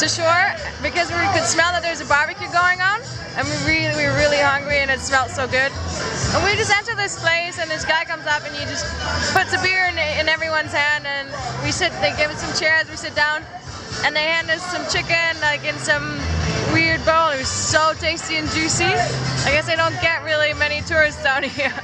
to shore because we could smell that there's a barbecue going on and we really we were really hungry and it smelled so good. And we just enter this place and this guy comes up and he just puts a beer in, in everyone's hand and we sit, they give us some chairs, we sit down and they hand us some chicken like in some weird bowl. It was so tasty and juicy. I guess I don't get really many tourists down here.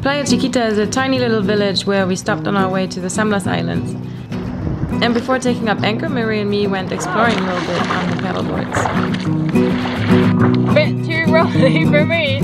Playa Chiquita is a tiny little village where we stopped on our way to the San Blas Islands. And before taking up anchor, Mary and me went exploring a little bit on the paddleboards. Bit too rocky for me.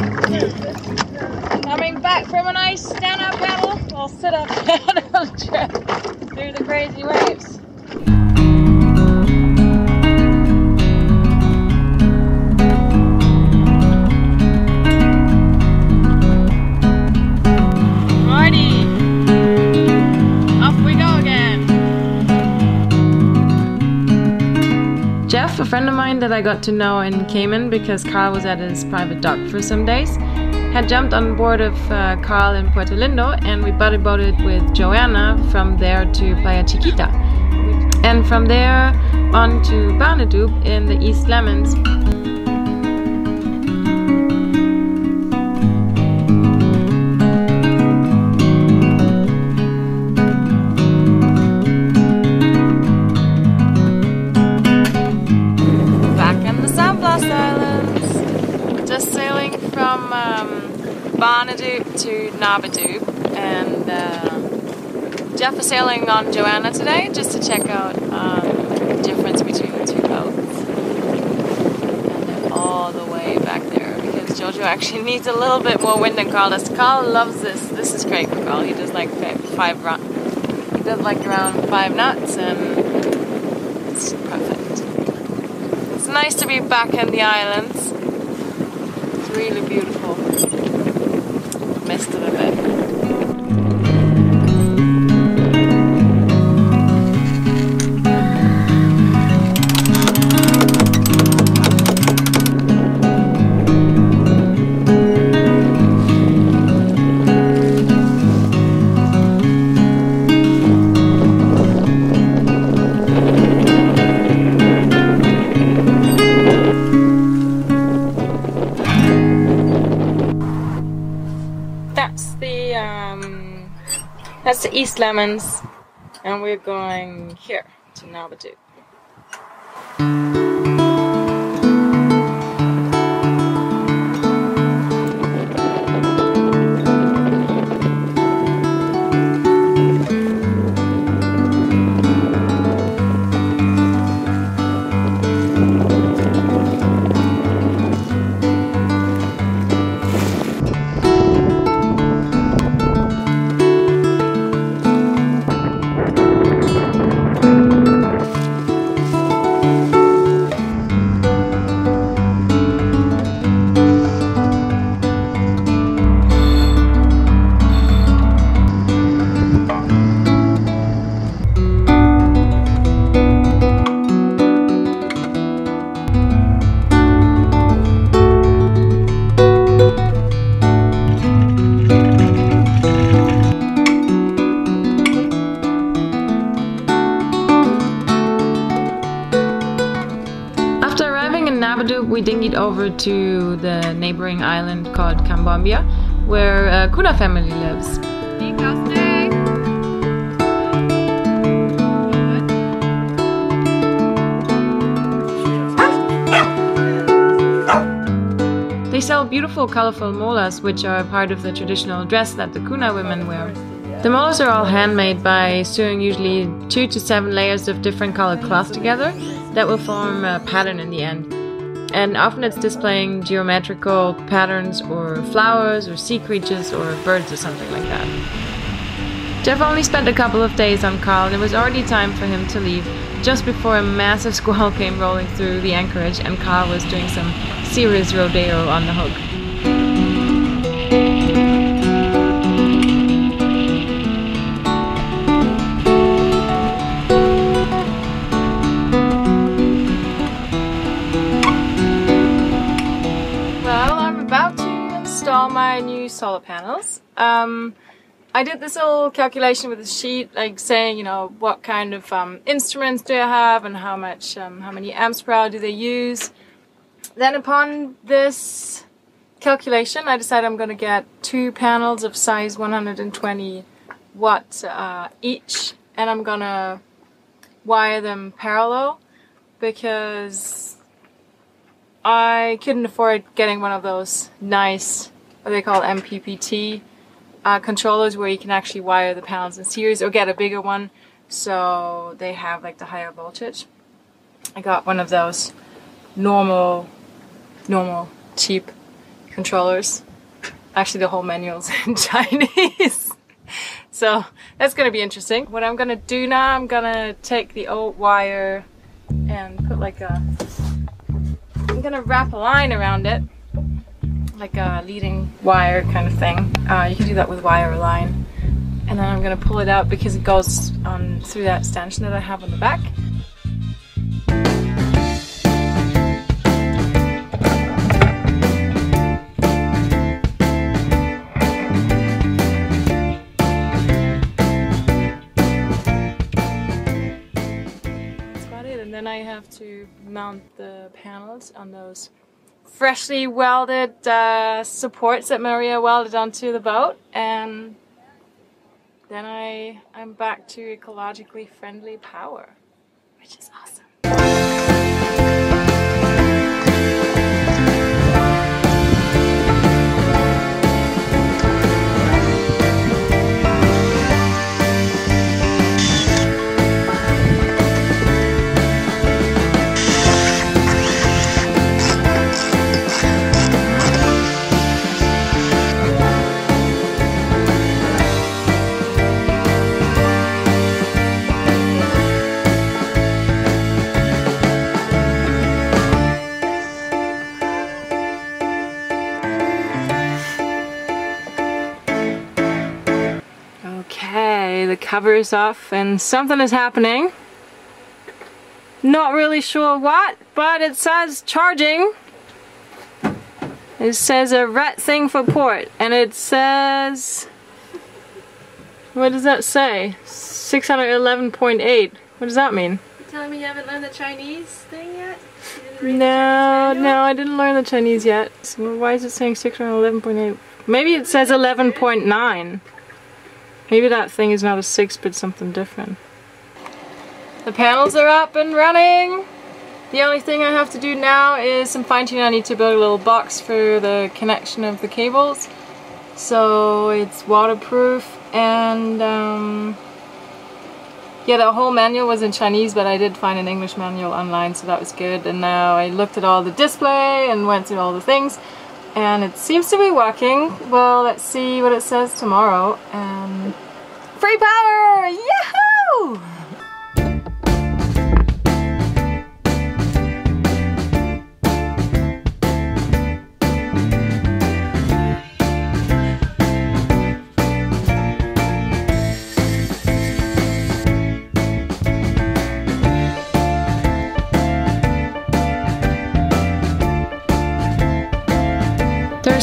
Go. Coming back from a nice stand-up paddle, we'll sit up paddle trip through the crazy waves. Friend of mine that I got to know in Cayman because Karl was at his private dock for some days, had jumped on board of uh, Karl in Puerto Lindo and we buddy boated with Joana from there to Playa Chiquita. And from there on to Barnedoop in the East Lemons. Barnedoop to Nabadoop. And uh, Jeff is sailing on Joana today just to check out um, the difference between the two boats. And they're all the way back there because Jojo actually needs a little bit more wind than Karl does. Karl loves this. This is great for Karl. He does like five, five run. He does like around five knots and it's perfect. It's nice to be back in the islands. It's really beautiful. East Lemons, and we're going here to Nabadoop. over to the neighboring island called Cambombia, where uh, a Kuna family lives. They sell beautiful colorful molas which are part of the traditional dress that the Kuna women wear. The molas are all handmade by sewing usually two to seven layers of different colored cloth together that will form a pattern in the end. And often it's displaying geometrical patterns or flowers or sea creatures or birds or something like that. Jeff only spent a couple of days on Karl and it was already time for him to leave just before a massive squall came rolling through the anchorage and Karl was doing some serious rodeo on the hook. New solar panels. Um, I did this little calculation with a sheet, like saying, you know, what kind of um, instruments do I have and how much, um, how many amps per hour do they use. Then upon this calculation, I decided I'm going to get two panels of size 120 watt uh, each, and I'm going to wire them parallel because I couldn't afford getting one of those nice, what they call MPPT uh, controllers where you can actually wire the panels in series or get a bigger one so they have like the higher voltage. I got one of those normal, normal, cheap controllers. Actually, the whole manual's in Chinese. so that's going to be interesting. What I'm going to do now, I'm going to take the old wire and put like a I'm gonna wrap a line around it, like a leading wire kind of thing. Uh, you can do that with wire or line. And then I'm gonna pull it out because it goes on through that stanchion that I have on the back. That's about it. And then I have to mount the panels on those freshly welded uh, supports that Maria welded onto the boat. And then I, I'm back to ecologically friendly power, which is awesome. Okay, the cover is off and something is happening. Not really sure what, but it says charging. It says a red thing for port and it says what does that say? 611.8. What does that mean? You're telling me you haven't learned the Chinese thing yet? You didn't read the No, no. I didn't learn the Chinese yet. So why is it saying 611.8? Maybe it says 11.9. Maybe that thing is not a 6 but something different. The panels are up and running. The only thing I have to do now is some fine tuning. I need to build a little box for the connection of the cables. So it's waterproof and um, yeah, the whole manual was in Chinese, but I did find an English manual online, so that was good. And now I looked at all the display and went through all the things, and it seems to be working. Well, let's see what it says tomorrow. And free power! Yahoo!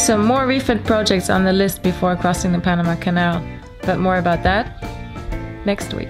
Some more refit projects on the list before crossing the Panama Canal, but more about that next week.